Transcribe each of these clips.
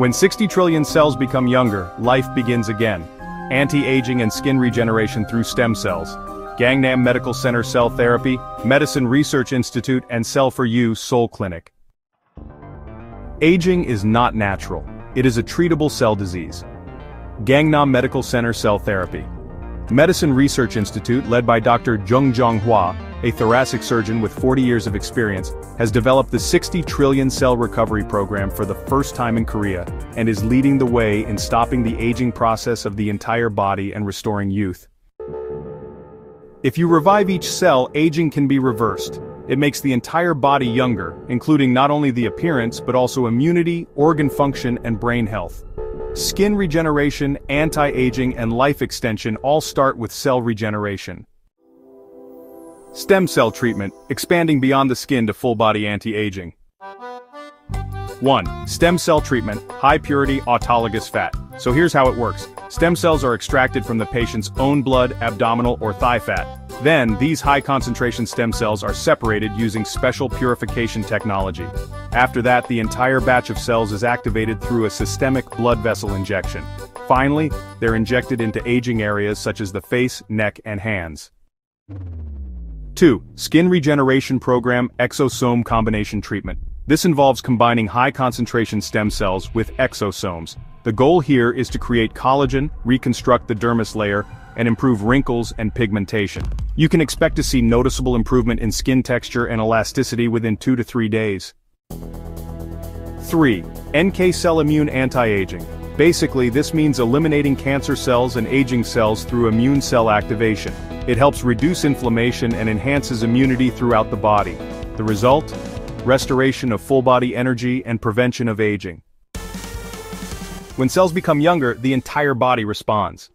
When 60 trillion cells become younger, life begins again. Anti-aging and skin regeneration through stem cells. Gangnam Medical Center Cell Therapy, Medicine Research Institute and Cell for You Seoul Clinic. Aging is not natural. It is a treatable cell disease. Gangnam Medical Center Cell Therapy. Medicine Research Institute led by Dr. Jung Jong Hwa, a thoracic surgeon with 40 years of experience, has developed the 60 trillion cell recovery program for the first time in Korea, and is leading the way in stopping the aging process of the entire body and restoring youth. If you revive each cell, aging can be reversed. It makes the entire body younger, including not only the appearance but also immunity, organ function and brain health. Skin regeneration, anti-aging and life extension all start with cell regeneration. Stem cell treatment, expanding beyond the skin to full-body anti-aging. 1. Stem cell treatment, high-purity autologous fat. So here's how it works. Stem cells are extracted from the patient's own blood, abdominal, or thigh fat. Then, these high-concentration stem cells are separated using special purification technology. After that, the entire batch of cells is activated through a systemic blood vessel injection. Finally, they're injected into aging areas such as the face, neck, and hands. 2. Skin Regeneration Program Exosome Combination Treatment. This involves combining high-concentration stem cells with exosomes. The goal here is to create collagen, reconstruct the dermis layer, and improve wrinkles and pigmentation. You can expect to see noticeable improvement in skin texture and elasticity within 2 to 3 days. 3. NK Cell Immune Anti-Aging. Basically, this means eliminating cancer cells and aging cells through immune cell activation. It helps reduce inflammation and enhances immunity throughout the body. The result? Restoration of full-body energy and prevention of aging. When cells become younger, the entire body responds.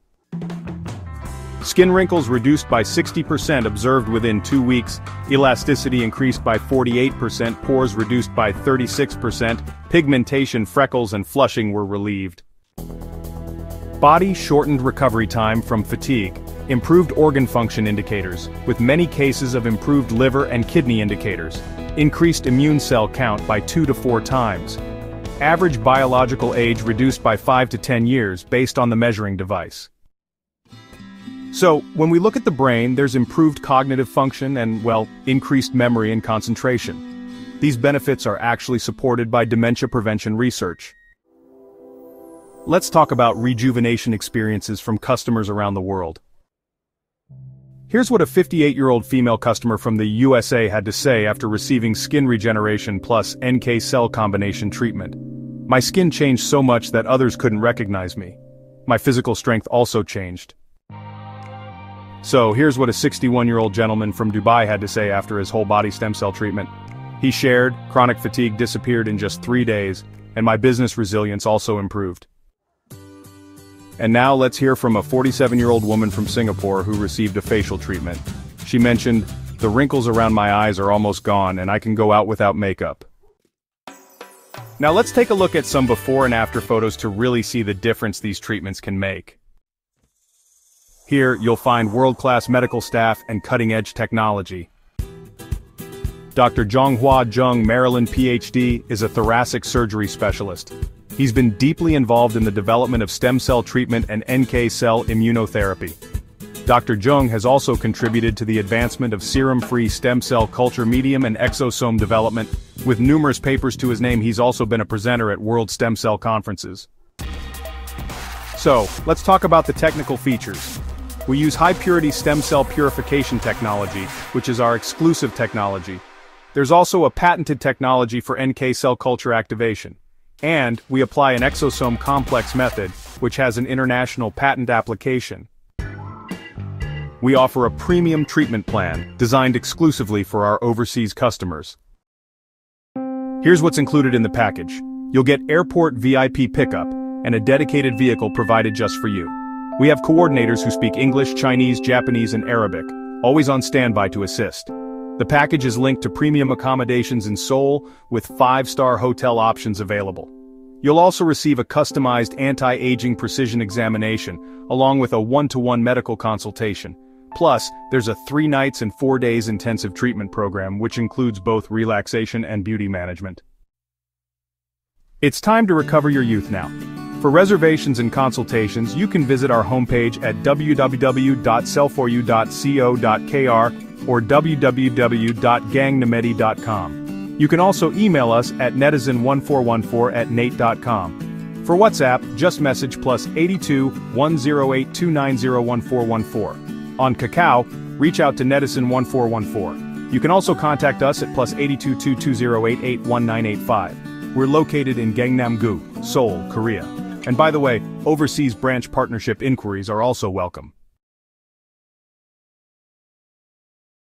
Skin wrinkles reduced by 60% observed within two weeks, elasticity increased by 48%, pores reduced by 36%, pigmentation, freckles and flushing were relieved. Body shortened recovery time from fatigue, improved organ function indicators, with many cases of improved liver and kidney indicators, increased immune cell count by 2 to 4 times. Average biological age reduced by 5 to 10 years based on the measuring device. So, when we look at the brain, there's improved cognitive function and, well, increased memory and concentration. These benefits are actually supported by dementia prevention research. Let's talk about rejuvenation experiences from customers around the world. Here's what a 58-year-old female customer from the USA had to say after receiving skin regeneration plus NK cell combination treatment. My skin changed so much that others couldn't recognize me. My physical strength also changed. So here's what a 61-year-old gentleman from Dubai had to say after his whole body stem cell treatment. He shared, chronic fatigue disappeared in just three days, and my business resilience also improved. And now let's hear from a 47-year-old woman from Singapore who received a facial treatment. She mentioned, the wrinkles around my eyes are almost gone and I can go out without makeup. Now let's take a look at some before and after photos to really see the difference these treatments can make. Here, you'll find world-class medical staff and cutting-edge technology. Dr. Jonghua Jung Maryland PhD is a thoracic surgery specialist. He's been deeply involved in the development of stem cell treatment and NK cell immunotherapy. Dr. Jung has also contributed to the advancement of serum-free stem cell culture medium and exosome development. With numerous papers to his name he's also been a presenter at World Stem Cell Conferences. So, let's talk about the technical features. We use high-purity stem cell purification technology, which is our exclusive technology. There's also a patented technology for NK cell culture activation. And, we apply an exosome complex method, which has an international patent application. We offer a premium treatment plan, designed exclusively for our overseas customers. Here's what's included in the package. You'll get airport VIP pickup, and a dedicated vehicle provided just for you. We have coordinators who speak English, Chinese, Japanese, and Arabic, always on standby to assist. The package is linked to premium accommodations in Seoul, with five-star hotel options available. You'll also receive a customized anti-aging precision examination, along with a one-to-one medical consultation. Plus, there's a three nights and four days intensive treatment program which includes both relaxation and beauty management. It's time to recover your youth now. For reservations and consultations, you can visit our homepage at www.cellforyou.co.kr or www.gangnamedi.com. You can also email us at netizen1414 at nate.com. For WhatsApp, just message plus 82 108 290 On Kakao, reach out to netizen1414. You can also contact us at plus 82 2208 We're located in Gangnam-gu, Seoul, Korea. And by the way, overseas branch partnership inquiries are also welcome.